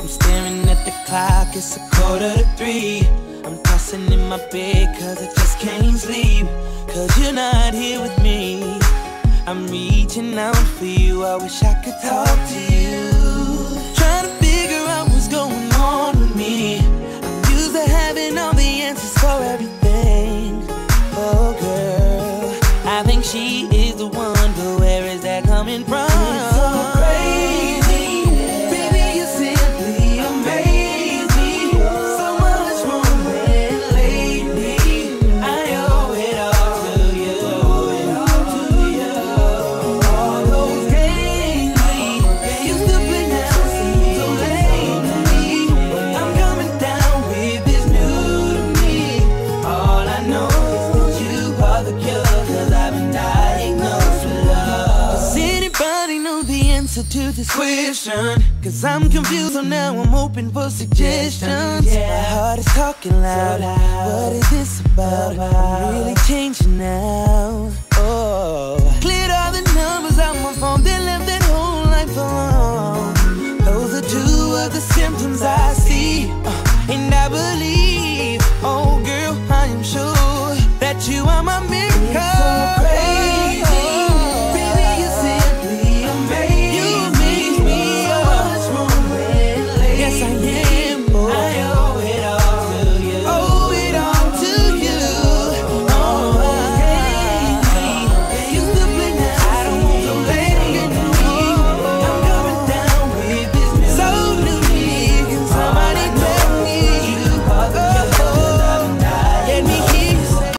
I'm staring at the clock, it's a quarter to three. I'm tossing in my bed cause I just can't sleep. Cause you're not here with me. I'm reaching out for you, I wish I could talk to you. I think she is the one, but where is that coming from? It's so crazy. Baby, you simply amaze me. So much more than. I owe it all to you. All those games play now seem so. I'm coming down with this new to me. All I know is that you are the cure, I've been diagnosed with love. Does anybody know the answer to this question? Cause I'm confused, so now I'm open for suggestions. Yeah. My heart is talking loud. What is this about? I'm really changing now.